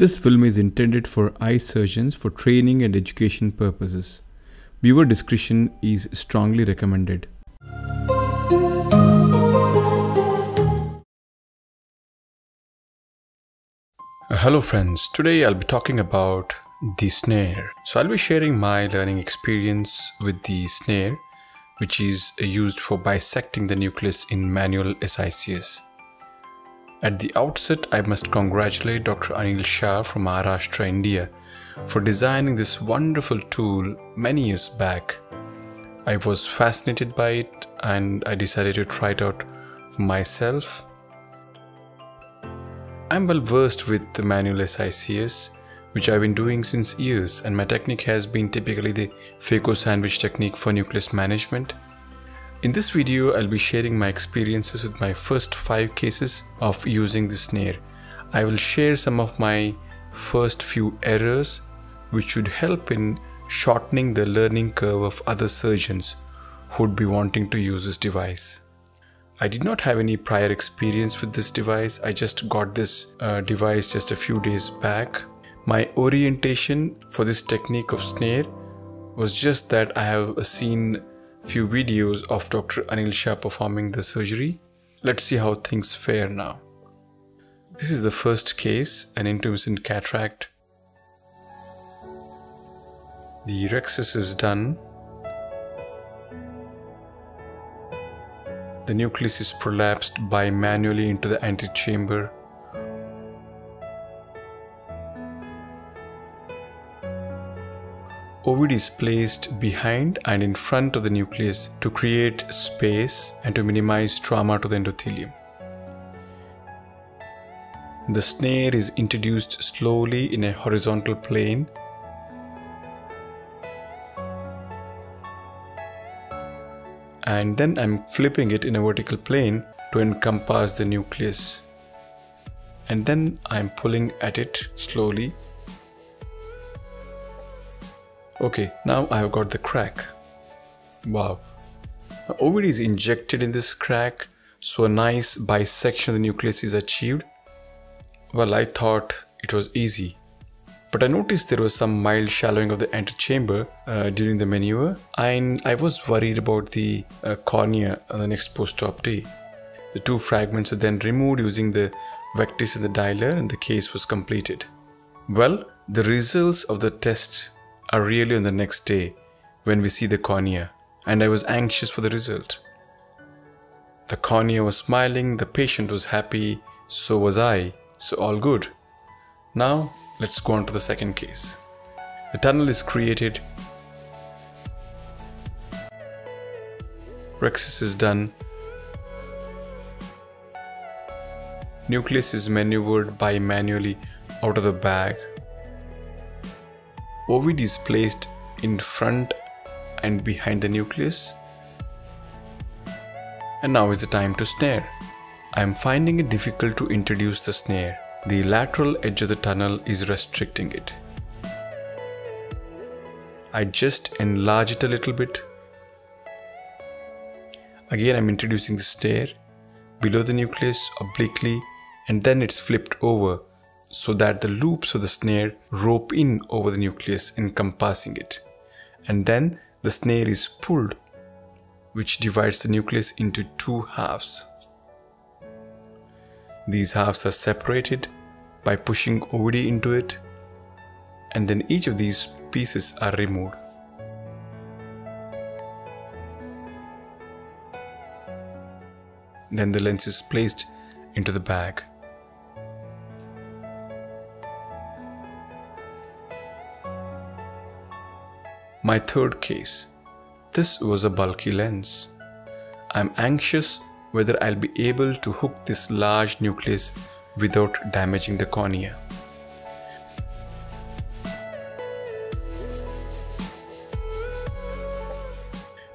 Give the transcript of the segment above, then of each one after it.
This film is intended for eye surgeons for training and education purposes. Viewer discretion is strongly recommended. Hello friends, today I'll be talking about the snare. So I'll be sharing my learning experience with the snare which is used for bisecting the nucleus in manual SICS. At the outset, I must congratulate Dr. Anil Shah from Maharashtra, India for designing this wonderful tool many years back. I was fascinated by it and I decided to try it out for myself. I'm well versed with the manual SICS, which I've been doing since years, and my technique has been typically the phaco sandwich technique for nucleus management. In this video, I'll be sharing my experiences with my first 5 cases of using the snare. I will share some of my first few errors which should help in shortening the learning curve of other surgeons who would be wanting to use this device. I did not have any prior experience with this device. I just got this uh, device just a few days back. My orientation for this technique of snare was just that I have seen few videos of Dr. Anil Shah performing the surgery. Let's see how things fare now. This is the first case, an intumescent cataract. The rhexis is done. The nucleus is prolapsed bimanually into the antechamber OVD is placed behind and in front of the nucleus to create space and to minimize trauma to the endothelium. The snare is introduced slowly in a horizontal plane. And then I'm flipping it in a vertical plane to encompass the nucleus. And then I'm pulling at it slowly Okay, now I have got the crack. Wow. OVD is injected in this crack, so a nice bisection of the nucleus is achieved. Well, I thought it was easy. But I noticed there was some mild shallowing of the antechamber uh, during the maneuver, and I was worried about the uh, cornea on the next post-op day. The two fragments are then removed using the Vectis and the dialer, and the case was completed. Well, the results of the test are really on the next day when we see the cornea, and I was anxious for the result. The cornea was smiling, the patient was happy, so was I, so all good. Now, let's go on to the second case. The tunnel is created, rhexis is done, nucleus is maneuvered bimanually out of the bag OVD is placed in front and behind the nucleus. And now is the time to snare. I am finding it difficult to introduce the snare. The lateral edge of the tunnel is restricting it. I just enlarge it a little bit. Again I'm introducing the snare below the nucleus obliquely and then it's flipped over so that the loops of the snare rope in over the nucleus encompassing it. And then the snare is pulled which divides the nucleus into two halves. These halves are separated by pushing OVD into it and then each of these pieces are removed. Then the lens is placed into the bag. My third case. This was a bulky lens. I'm anxious whether I'll be able to hook this large nucleus without damaging the cornea.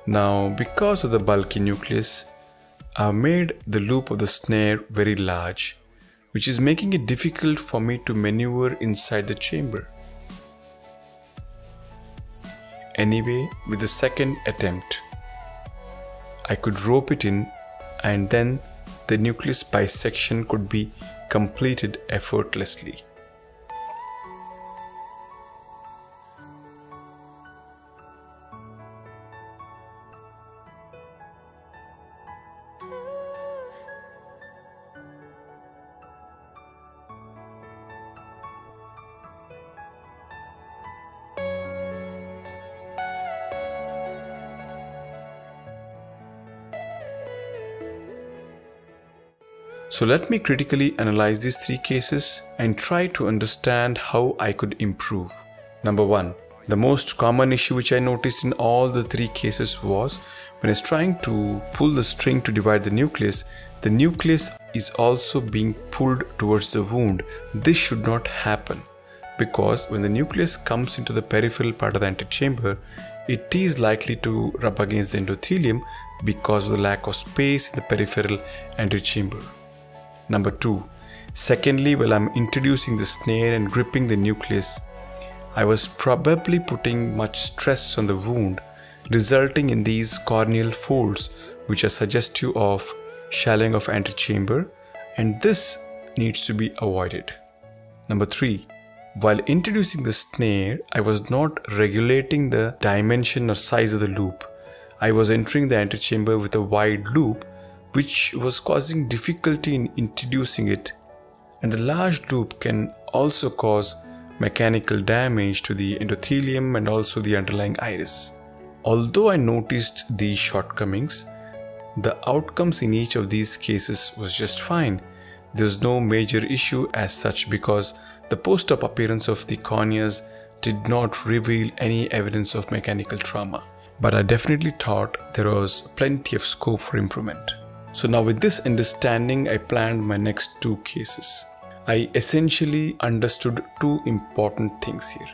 Now, because of the bulky nucleus, I've made the loop of the snare very large, which is making it difficult for me to maneuver inside the chamber. Anyway, with the second attempt, I could rope it in and then the nucleus bisection could be completed effortlessly. So let me critically analyze these three cases and try to understand how I could improve. Number one, the most common issue which I noticed in all the three cases was when I was trying to pull the string to divide the nucleus, the nucleus is also being pulled towards the wound. This should not happen because when the nucleus comes into the peripheral part of the antechamber, it is likely to rub against the endothelium because of the lack of space in the peripheral antechamber. Number 2. Secondly, while I'm introducing the snare and gripping the nucleus, I was probably putting much stress on the wound, resulting in these corneal folds which are suggestive of shallowing of antechamber and this needs to be avoided. Number 3. While introducing the snare, I was not regulating the dimension or size of the loop. I was entering the antechamber with a wide loop which was causing difficulty in introducing it and the large loop can also cause mechanical damage to the endothelium and also the underlying iris. Although I noticed these shortcomings, the outcomes in each of these cases was just fine. There's no major issue as such because the post-op appearance of the corneas did not reveal any evidence of mechanical trauma. But I definitely thought there was plenty of scope for improvement. So now with this understanding, I planned my next two cases. I essentially understood two important things here.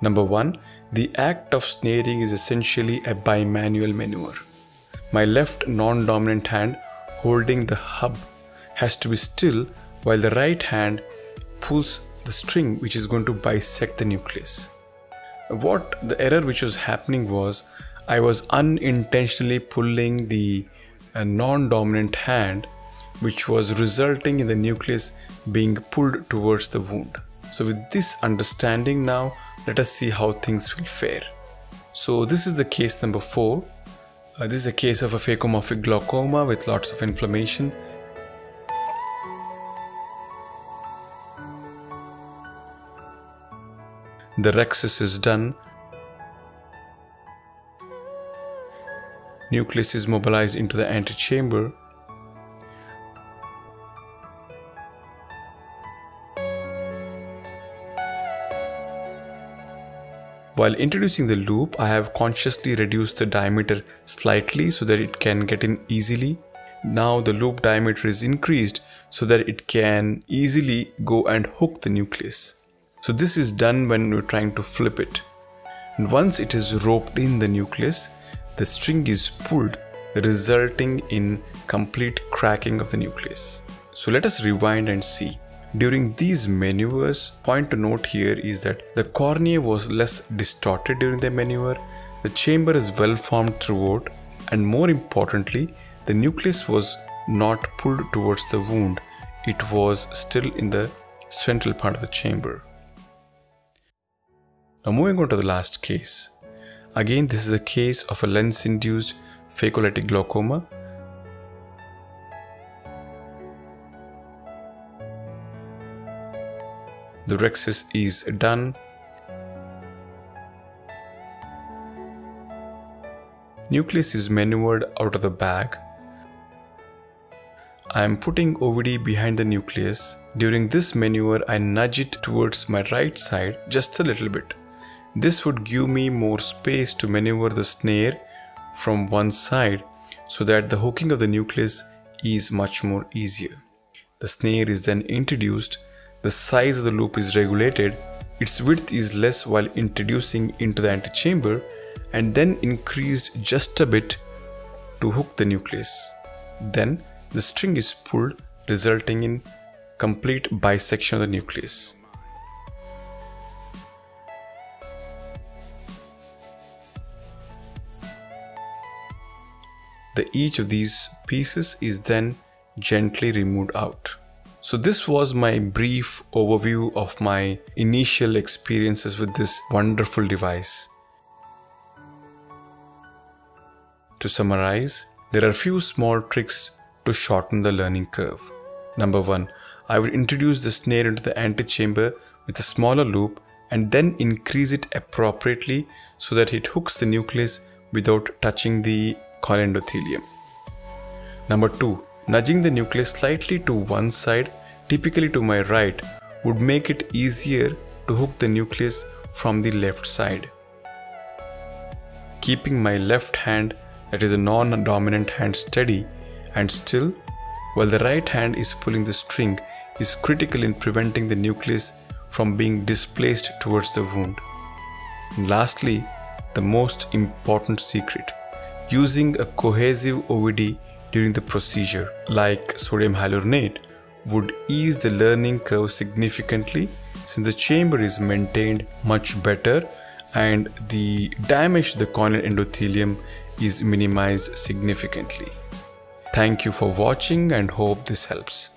Number one, the act of snaring is essentially a bimanual maneuver. My left non-dominant hand holding the hub has to be still while the right hand pulls the string which is going to bisect the nucleus. What the error which was happening was I was unintentionally pulling the uh, non-dominant hand which was resulting in the nucleus being pulled towards the wound. So with this understanding now, let us see how things will fare. So this is the case number 4. Uh, this is a case of a phacomorphic glaucoma with lots of inflammation. The rhexis is done. Nucleus is mobilized into the antechamber While introducing the loop, I have consciously reduced the diameter slightly so that it can get in easily. Now the loop diameter is increased so that it can easily go and hook the nucleus. So this is done when we're trying to flip it. And once it is roped in the nucleus, the string is pulled resulting in complete cracking of the nucleus. So let us rewind and see. During these maneuvers, point to note here is that the cornea was less distorted during the maneuver, the chamber is well formed throughout, and more importantly, the nucleus was not pulled towards the wound, it was still in the central part of the chamber. Now moving on to the last case. Again, this is a case of a lens-induced phacolytic glaucoma the rhexis is done. Nucleus is maneuvered out of the bag. I am putting OVD behind the nucleus. During this maneuver, I nudge it towards my right side just a little bit. This would give me more space to maneuver the snare from one side so that the hooking of the nucleus is much more easier. The snare is then introduced the size of the loop is regulated, its width is less while introducing into the antechamber and then increased just a bit to hook the nucleus. Then the string is pulled resulting in complete bisection of the nucleus. The each of these pieces is then gently removed out. So this was my brief overview of my initial experiences with this wonderful device. To summarize, there are a few small tricks to shorten the learning curve. Number one, I would introduce the snare into the antechamber with a smaller loop and then increase it appropriately so that it hooks the nucleus without touching the corneal endothelium. Number two, Nudging the nucleus slightly to one side, typically to my right, would make it easier to hook the nucleus from the left side. Keeping my left hand, that is a non-dominant hand steady and still, while the right hand is pulling the string, is critical in preventing the nucleus from being displaced towards the wound. And lastly, the most important secret, using a cohesive OVD during the procedure like sodium hyaluronate would ease the learning curve significantly since the chamber is maintained much better and the damage to the corneal endothelium is minimized significantly. Thank you for watching and hope this helps.